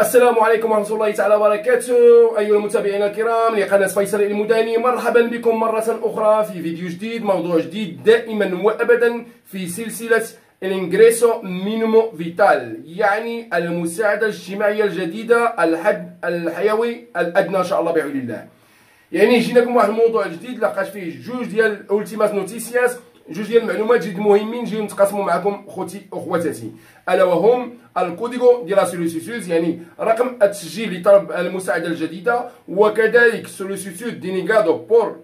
السلام عليكم ورحمة الله تعالى وبركاته. أيها المتابعين الكرام لقناة فيصل المداني. مرحبا بكم مرة أخرى في فيديو جديد موضوع جديد دائما وأبدا في سلسلة ال ingreso mínimo vital يعني المساعدة الاجتماعية الجديدة الحد الحيوي الأدنى إن شاء الله بعون الله. يعني جيناكم واحد الموضوع جديد لقاش فيه جوج ديال últimas noticias جوج ديال المعلومات جد مهمين نجيو نتقاسموا معكم خوتي خواتاتي ألا وهم ال código ديال solicitud يعني رقم التسجيل لطلب المساعدة الجديدة وكذلك solicitud denegado por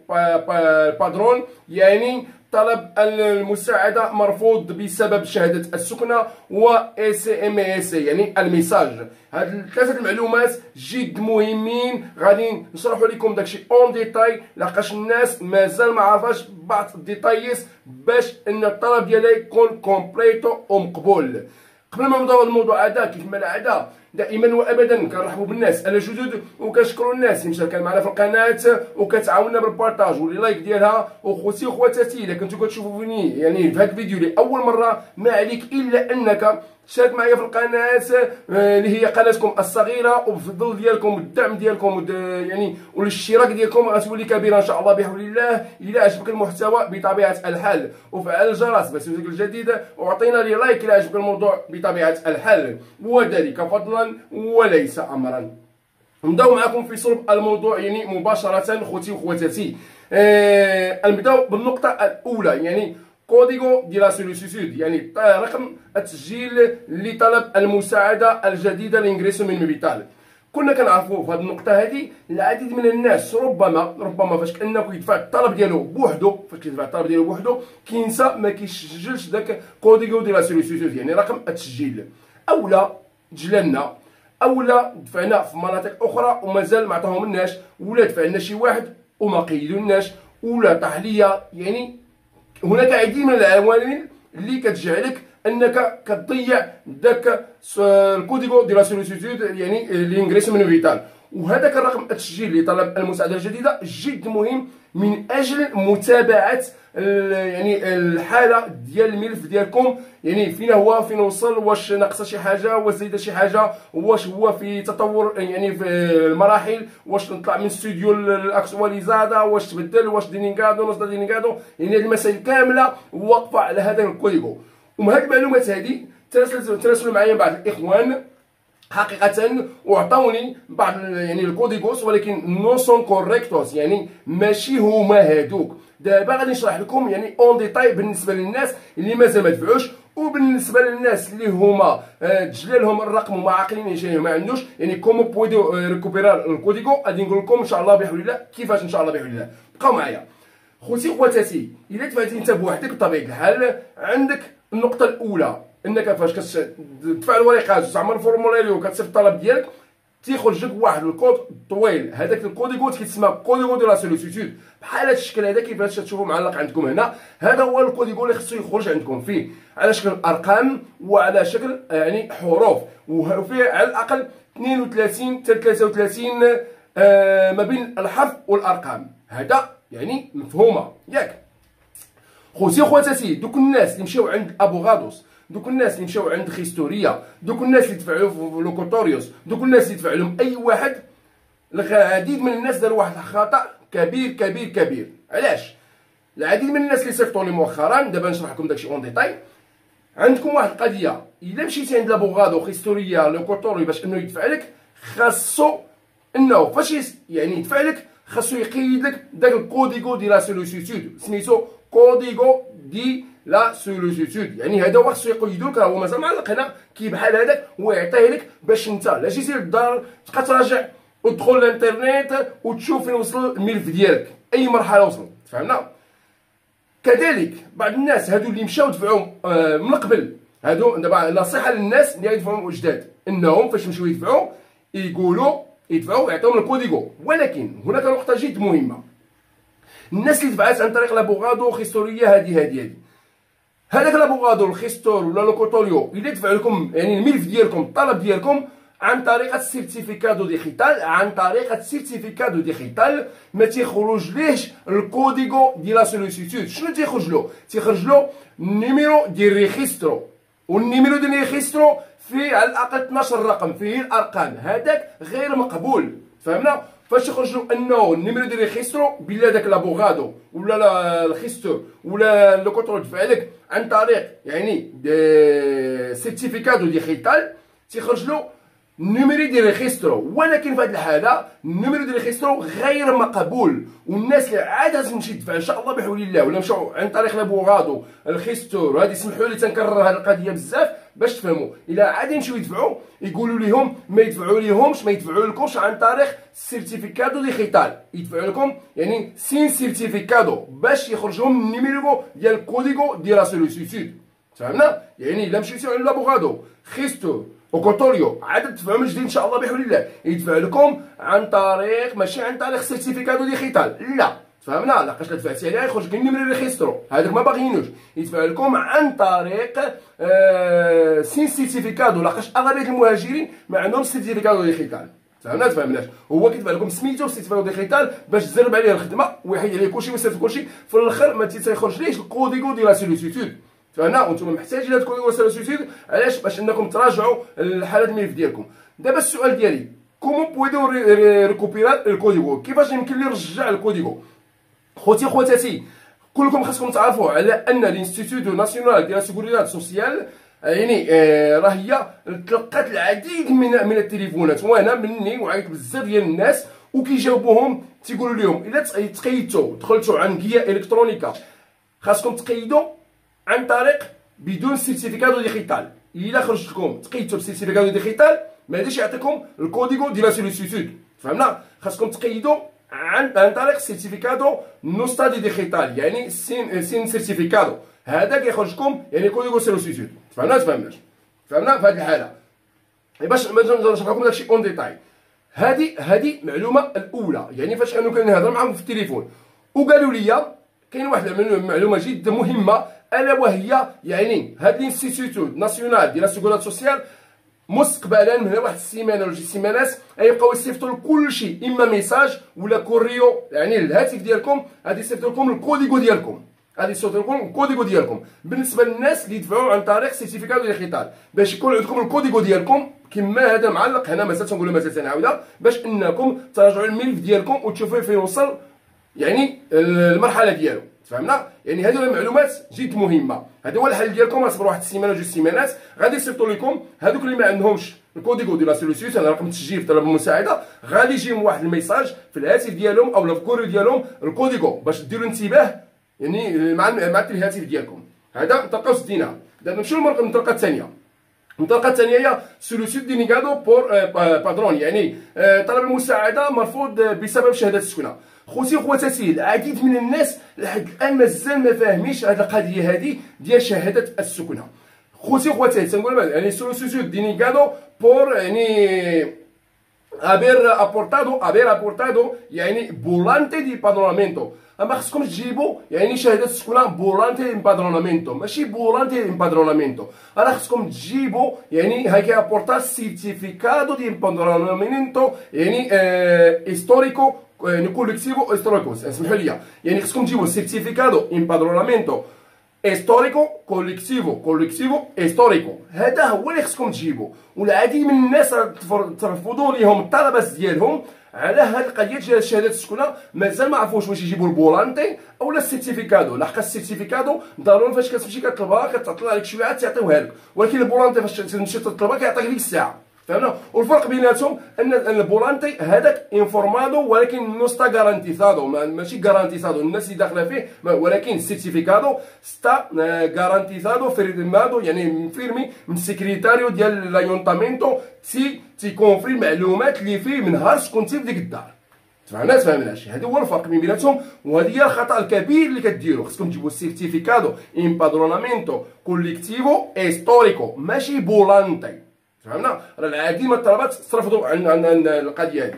padrón يعني طلب المساعدة مرفوض بسبب شهادة السكنة و SMS يعني ال message. هاد ثلاثة المعلومات جد مهمين. غادي نشرحوا لكم داكشي en détail لقاش الناس مازال ما عرفاش بعض ال detalles باش إن الطلب ديالها يكون completo ومقبول قبل ما نبداو الموضوع هذا كيف العادة دائما وابدا كنرحبوا بالناس. على جدد وكنشكروا الناس. اللي مشاركه معنا في القناة وكتعاوننا بالبارطاج واللايك ديالها. وخوتي وخواتاتي إلا كنتو كتشوفوني يعني في هذا الفيديو لأول مرة ما عليك إلا أنك شارك معايا في القناة آه، اللي هي قناتكم الصغيرة وبفضل ديالكم والدعم ديالكم يعني والاشتراك ديالكم غتولي كبيرة إن شاء الله بحول الله. إلى عجبك المحتوى بطبيعة الحال. وفعل الجرس باش يوصلك الجديد وأعطينا لي like إلى عجبك الموضوع بطبيعة الحال. وذلك فضلا وليس امرا. نبداو معكم في صلب الموضوع يعني مباشرة خوتي وخواتاتي آه نبداو بالنقطة الأولى يعني código de la يعني رقم التسجيل لطلب المساعدة الجديدة ل ingreso mínimo vital كنا كنعرفوا في هذه النقطة هذه العديد من الناس ربما ربما فاش كأنه كيدفع الطلب ديالو بوحدو فاش كيدفع الطلب ديالو بوحدو كينسى ما كيسجلش داك كوديغو de la يعني رقم التسجيل. أولا تجللنا أولا دفعنا في مناطق أخرى ومازال ما عطاهمناش ولا دفعنا شي واحد وما قيدوناش ولا طاح ليا يعني هناك العديد من العوامل اللي كتجعلك أنك كتضيع داك ال código ديال la يعني ل ingreso mínimo vital وهذاك الرقم التسجيل لطلب المساعدة الجديدة جد مهم من أجل متابعة يعني الحالة ديال الملف ديالكم. يعني فين هو فين وصل واش ناقصه شي حاجة واش زايدة شي حاجة واش هو في تطور يعني في المراحل واش نطلع من estudio ل actualizada واش تبدل واش denegado no es denegado يعني هذه المسائل كاملة واقفة على هذا ال código ومن هذه المعلومات هذه تراسلوا معايا بعض الإخوان حقيقة وعطاوني بعض يعني ال códigos ولكن no son correctos يعني ماشي هما هادوك. دابا غادي نشرح لكم يعني en détail بالنسبة للناس اللي مازال ما دفعوش وبالنسبة للناس اللي هما آه، تجلى لهم الرقم وما عاقلين شي ما عندوش. يعني cómo puedo recuperar ال código غادي نقول لكم إن شاء الله بحول الله. كيفاش إن شاء الله بحول الله؟ بقاو معايا. خوتي خواتاتي إلا دفعتي انت بوحدك بطبيعة الحال عندك النقطة الأولى. إنك فاش كتدفع الوريقات وتعمل ال formulario وكتصيفط الطلب ديالك تيخرج لك واحد الكود طويل. هذاك ال código كيتسمى código de la solicitud. بحال هذا الشكل هذا كيفاش تشوفوا معلق عندكم هنا هذا هو ال código اللي خصو يخرج عندكم فيه. على شكل أرقام وعلى شكل يعني حروف. وفيه على الأقل 32 حتى 33 آه ما بين الحرف والأرقام. هذا يعني مفهومة. ياك. خوتي خواتاتي دوك الناس اللي مشاو عند أبو غادوس دوك الناس اللي مشاو عند خيستوريا دوك الناس اللي دفعوا في لوكوتوريوس دوك الناس اللي دفع لهم أي واحد العديد من الناس داروا واحد الخطأ كبير كبير كبير. علاش؟ العديد من الناس اللي صيفطوا لي مؤخرا دابا نشرح لكم داكشي en détail عندكم واحد القضية إلا مشيتي عند ل abogado gestoría locutorio باش إنه يدفع لك خاصو إنه فاش يعني يدفع لك خاصو يقيد لك داك ال código de la solicitud سميتو código de la solicitud يعني هذا هو خصو يقيدو لك هو مازال معلق هنا كي بحال هذاك ويعطيه لك باش انت لا جيتي للدار تبقى تراجع وتدخل الانترنت وتشوف فين وصل الملف ديالك أي مرحلة وصل. فهمنا كذلك بعض الناس هادو اللي مشاو دفعوا آه من قبل هادو دابا نصيحه للناس اللي يدفعوا جداد إنهم فاش يمشيو يدفعوا يقولوا يدفعوا يعطيهم ال código ولكن هناك نقطة جد مهمة. الناس اللي دفعات عن طريق ل abogado gestoría هذه هذه هذه هذاك ل abogado ال gestor ولا locutorio الا دفع لكم يعني الملف ديالكم الطلب ديالكم عن طريقة ال certificado digital عن طريقة ال certificado digital ما تيخرج ليش ال código de la solicitud. شنو تيخرج له تيخرج له número de registro وال número de registro فيه على الأقل 12 رقم فيه الأرقام. هذاك غير مقبول. فهمنا؟ فاش يخرج له انه ال número de registro بلا داك ل abogado ولا ال gestor ولا locutorio لك عن طريق يعني certificado digital تيخرج له ال número ديال registro ولكن في هذه الحالة ال número ديال registro غير مقبول. والناس اللي عاد تمشي تدفع إن شاء الله بحول الله. ولا مشاو عن طريق ل abogado ال gestor هذه سمحوا لي تنكرر هذه القضية بزاف. باش تفهموا. إلا عاد يمشيو يدفعوا يقولوا لهم ما يدفعوا لهمش ما يدفعوا لكمش عن طريق certificado digital. يدفعوا لكم يعني sin certificado باش يخرج لهم ال número ديال ال código ديال la solicitud فهمنا يعني إلا مشيتو عند ل abogado gestor و locutorio عاد تدفعوا من جديد إن شاء الله بحول الله. يدفع لكم عن طريق ماشي عن طريق certificado digital لا. فهمنا لقاش دفعتي عليها يخرج لك ال número registro هذاك ما باغيينوش. يدفع لكم عن طريق آه sin لقاش أغلبية المهاجرين ما عندهمش certificado digital فهمنا؟ تفهمناش. هو كيدفع لكم سميتو certificado digital باش تزرب عليه الخدمة ويحيد عليه كلشي ويصيفط كلشي. في الآخر ما تيخرجليش ال código ديال la solicitud فهنا وأنتم محتاجين تكونوا وسائل سوسيد علاش؟ باش انكم تراجعوا الحالات الملف ديالكم. دابا السؤال ديالي cómo puedo recuperar ال código؟ كيفاش يمكن لي نرجع ال código؟ خوتي خواتاتي كلكم خاصكم تعرفوا على أن ال Institut National ديال Sécurité Sociale يعني آه راه هي تلقات العديد من من التليفونات. وأنا مني وعيط بزاف ديال الناس وكيجاوبوهم تيقولوا لهم إلا تقيدتوا دخلتوا عن vía electrónica خاصكم تقيدوا عن طريق بدون certificado digital. إلا خرج لكم تقيدتوا ب certificado digital ما غاديش يعطيكم ال código ديال solicitud فهمنا؟ خاصكم تقيدوا عن عن طريق certificado no está digital يعني sin sin certificado. هذا كيخرج لكم يعني código solicitud فهمنا؟ تفهمناش فهمنا؟ في هذه الحالة. باش نشرح لكم داكشي en détail هذه هذه معلومة الأولى. يعني فاش أنا كنهضر معاهم في التليفون. وقالوا لي كاين واحد المعلومه جد مهمة ألا وهي يعني هاد ال Instituto Nacional ديال ال Seguridad Social مستقبلا من واحد السيمانة ولا جوج سيمانات غيبقاو يصيفطوا لكل شيء إما message ولا correo. يعني الهاتف ديالكم غادي يصيفطوا لكم ال código ديالكم. غادي يصيفطوا لكم ال código ديالكم. بالنسبة للناس اللي يدفعوا عن طريق certificado ديال الخطاب باش يكون عندكم ال código ديالكم كما هذا معلق هنا مازال تنقولوا مازال تنعاودها باش إنكم تراجعوا الملف ديالكم وتشوفوا فين وصل يعني المرحلة ديالو. فهمنا يعني هذه المعلومات جد مهمة. هذا هو الحل ديالكم اصبروا واحد السيمانة جوج سيمانات. غادي يصيفطوا لكم هذوك اللي ما عندهمش ال código ديال la solicitud أنا رقم التسجيل في طلب المساعدة. غادي يجيهم واحد ال message في الهاتف ديالهم أو في ال correo ديالهم ال código باش ديروا انتباه يعني مع مع الهاتف ديالكم. هذا نطلقوا سدينا دابا نمشيو للمنطقه الثانية النقطه الثانية هي solicitud denegado por padrón يعني طلب المساعدة مرفوض بسبب شهادة السكنة. خوتي وخواتاتي العديد من الناس لحد الآن مازال ما فاهمينش هذه القضية هذه ديال شهادة السكنه خوتي وخواتاتي تنقول يعني solicitud denegado por يعني haber aportado haber aportado يعني volante de empadronamiento أما خصكم تجيبوا يعني شهادة السكنه volante empadronamiento ماشي volante empadronamiento راه خصكم تجيبوا يعني hay que aportar certificado de empadronamiento يعني يعني colectivo histórico اسمحوا لي يعني خصكم تجيبوا certificado empadronamiento histórico colectivo colectivo histórico هذا هو اللي خصكم تجيبوا والعديد من الناس ترفضوا ليهم الطلبات ديالهم على هاد القضية ديال شهاده السكنه مازال ما عرفوش واش يجيبوا ال volante اولا ال certificado لحق ال certificado ضروري فاش كتمشي كتطلبها كتطلع لك شوية عاد تعطيوها لك ولكن ال volante فاش تمشي تطلبها كيعطيك ديك الساعة فهمنا؟ والفرق بيناتهم أن ال volante هذاك informado ولكن no está garantizado ماشي garantizado الناس اللي داخلة فيه ولكن certificado. está garantizado firmado يعني فيرمي من ال secretario ديال l'ayuntamiento تي تيكونفري المعلومات اللي فيه من نهار كنتي في ديك الدار تفهمنا تفهمناش هذا هو الفرق بين بيناتهم وهذه هي الخطا الكبير اللي كديروا خصكم تجيبوا certificado empadronamiento colectivo histórico ماشي volante فهمنا؟ راه العديد من الطلبات استرفضوا عن عن القضية هذه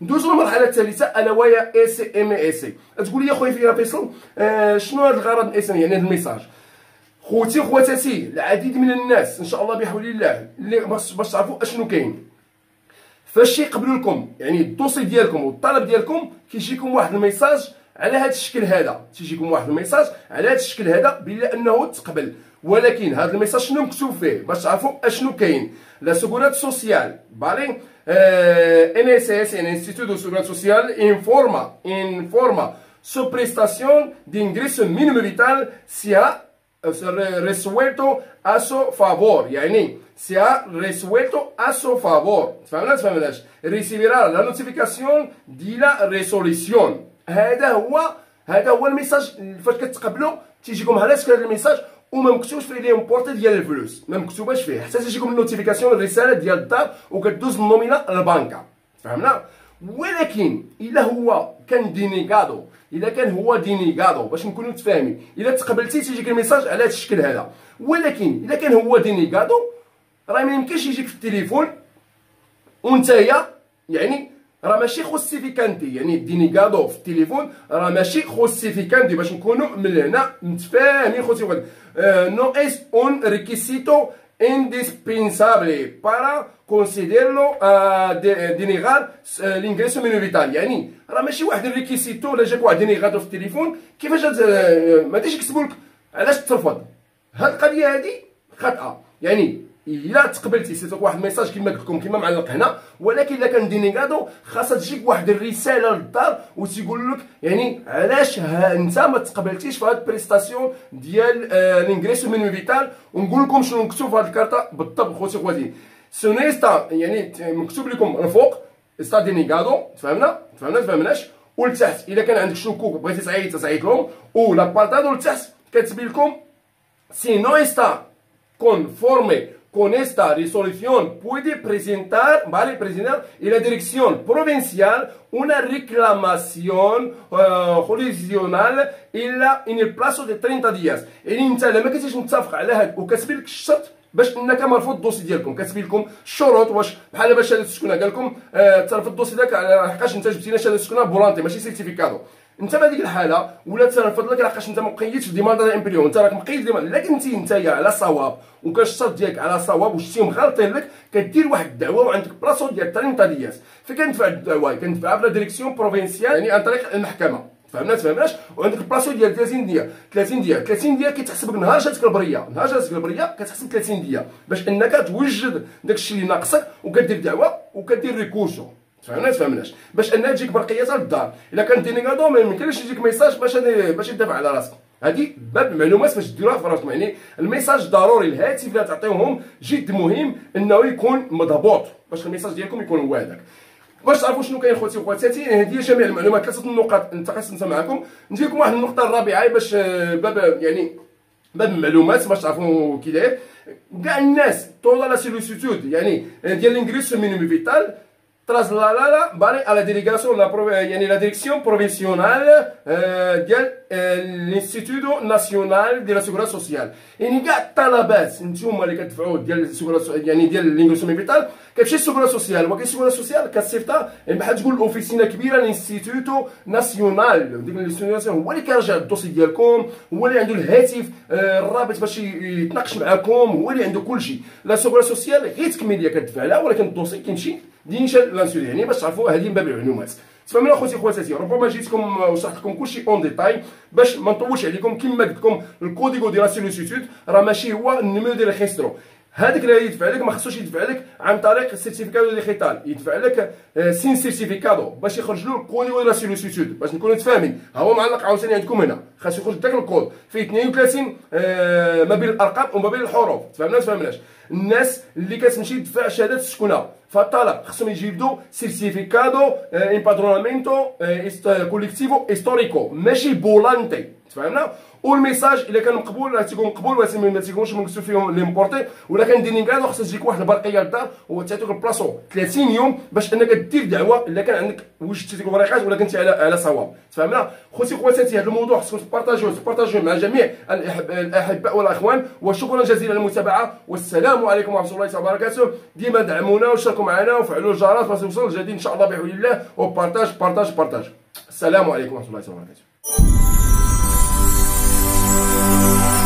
ندوزو للمرحلة الثالثة ألا وهي اي سي ام اي سي تقول لي خويا فينا فيصل آه شنو هذا الغرض اس يعني هذا الميساج. خوتي خواتاتي العديد من الناس إن شاء الله بحول الله اللي باش تعرفوا أشنو كاين. فاش يقبلوا لكم يعني الدوسي ديالكم والطلب ديالكم كيجيكم واحد الميساج على هذا الشكل هذا. تيجيكم واحد الميساج على هذا الشكل هذا بلا أنه تقبل. ولكن هذا ال message شنو مكتوب فيه؟ باش تعرفوا أشنو كاين. la Seguridad Social vale INSS Instituto de Seguridad Social informa informa su prestación de ingreso mínimo vital se ha resuelto a su favor. يعني se ha resuelto a su favor. تفهمنا تفهمناش recibirá la notificación de la resolución. هذا هو هذا هو ال message فاش كتقبلوا تيجيكم على شكل هذا ال message وما مكتوبش فيه l'importe ديال الفلوس ما مكتوباش فيه حتى تجيكم ال notificación الرساله ديال الدار وكدوز ال nómina للبنكه فهمنا ولكن الا هو كان denegado الا كان هو denegado باش نكونوا متفاهمين الا تقبلتي تيجيك ال message على هذا الشكل هذا ولكن الا كان هو denegado راه ما يمكنش يجيك في التليفون وانتيا يعني راه ماشي justificante يعني denegado في التليفون راه ماشي justificante باش نكونوا من هنا متفاهمين خوتي no es un requisito indispensable para considerarlo uh, de, denegar uh, l'ingreso mínimo vital? يعني راه ماشي واحد ال requisito ولا جاك واحد denegado في التليفون كيفاش ما غاديش يكتبوا لك علاش ترفض هاد؟ القضية هادي خاطئه يعني الا تقبلتي سيتوك واحد ال message كما قلت لكم كما معلق هنا. ولكن الا كان denegado خاصها تجيك واحد الرسالة للدار وتيقول لك يعني علاش أنت ما تقبلتيش في هاد ال prestación ديال آه l'ingreso mínimo vital ونقول لكم شنو مكتوب في هاد ال carta؟ بالضبط خوتي خواتي. si no está يعني مكتوب لكم الفوق está denegado تفهمنا؟ تفهمنا؟ تفهمناش؟ ولتحت الا كان عندك شكوك بغيتي تعيط تعيط لهم. و l'apartado لتحت كتبي لكم si no está conforme. Con esta resolución puede presentar, ¿vale? Presentar en la dirección provincial una reclamación uh, jurisdiccional إلا en el plazo de 30 días يعني انت لما كنتيش متفق على هاد وكتبي لك الشرط باش انك مرفوض ال dossier ديالكم كتبي لكم الشروط واش بحال باش شهاده السكنه قال لكم آه ترفض ال dossier ديالك لحقاش انت جبتي لنا شهاده السكنه volante ماشي certificado انت في هذيك الحالة ولا ترفض لك لحقاش انت مقيد في ديماند إمبريون. انت راك مقيد ديما الا كنتي انت على صواب. وكان الشرط ديالك على صواب وشتيهم غالطين لك كدير واحد الدعوة وعندك plazo ديال 30 días. فين كندفع الدعوة كندفعها في la dirección provincial يعني عن طريق المحكمة. فهمنا تفهمناش؟ وعندك ال plazo ديال 30 ديال 30 ديال 30 ديال كيتحسب لك نهار جاتك البرية. نهار جاتك البرية كتحسب 30 ديال. باش انك توجد داكشي اللي ناقصك وكدير دعوة وكدير recurso فهمنا؟ تفهمناش. باش أنها تجيك برقيه للدار إلا كان denegado ما يمكنش يجيك message باش باش يدافع على راسك. هذه باب المعلومات باش ديروها في راسكم يعني ال message ضروري الهاتف اللي تعطيوهم جد مهم إنه يكون مضبوط. باش ال message ديالكم يكون هو هذاك. باش تعرفوا شنو كاين خوتي وخواتاتي هذه جميع المعلومات. ثلاثة النقاط انتقصت معكم نجي لكم واحد النقطة الرابعة باش باب يعني باب المعلومات باش تعرفوا كي داير. كاع الناس toda la solicitud يعني ديال el ingreso mínimo vital trasladada ¿vale? a la delegación, la, يعني la dirección provincial eh, ديال ال instituto nacional ديال ال seguridad social يعني كاع الطلبات نتوما اللي كتدفعوا ديال السيغورا يعني ديال el ingreso mínimo vital كتمشي ال seguridad social ولكن ال seguridad social كتصيفطها بحال تقول oficina كبيره ال instituto nacional ديك ال instituto هو اللي كيرجع ال dossier ديالكم هو اللي عنده الهاتف الرابط باش يتناقش معكم هو اللي عنده كل شيء la seguridad social غير تكميليه كتدفع لها ولكن ال dossier كيمشي دينشا لانسولين. يعني باش تعرفوا هذه من باب المعلومات تفهمنا أخوتي خواتاتي ربما جيتكم وشرحت لكم كلشي en détail باش ما نطولش عليكم كما قلت لكم ال código ديال la راه ماشي هو ال número ديال ال registro. هذاك اللي يدفع لك ما خصوش يدفع لك عن طريق ال certificado digital يدفع لك sin certificado باش يخرج له ال código ديال solicitud باش نكونوا متفاهمين. ها هو معلق عاوتاني عندكم هنا. خاص يخرج داك الكود. فيه 32 ما بين الأرقام وما بين الحروف. تفهمنا؟ تفهمناش. الناس اللي كتمشي تدفع شهاده السكنه فالطلب خصهم يجيبدو certificado empadronamiento colectivo histórico ماشي volante. تفهمنا؟ وال message الا كان مقبول راه تيكون مقبول ما تيكونش مكتوب فيهم el importe ولا كان denegado خصها تجيك واحد البرقيه للدار وتعطيك ال plazo 30 يوم باش انك دير دعوه الا كان عندك وجدتي ديك الورقات ولا كنتي على على صواب تفهمنا خوتي خواتاتي هذا الموضوع خصكم تبارطاجيوه تبارطاجيوه مع جميع الاحباء والاخوان وشكرا جزيلا للمتابعه والسلام عليكم ورحمه الله وبركاته ديما دعمونا وشاركوا معنا وفعلوا الجرس باش يوصل الجديد ان شاء الله بحول الله و partage partage partage السلام عليكم ورحمه الله وبركاته Thank you.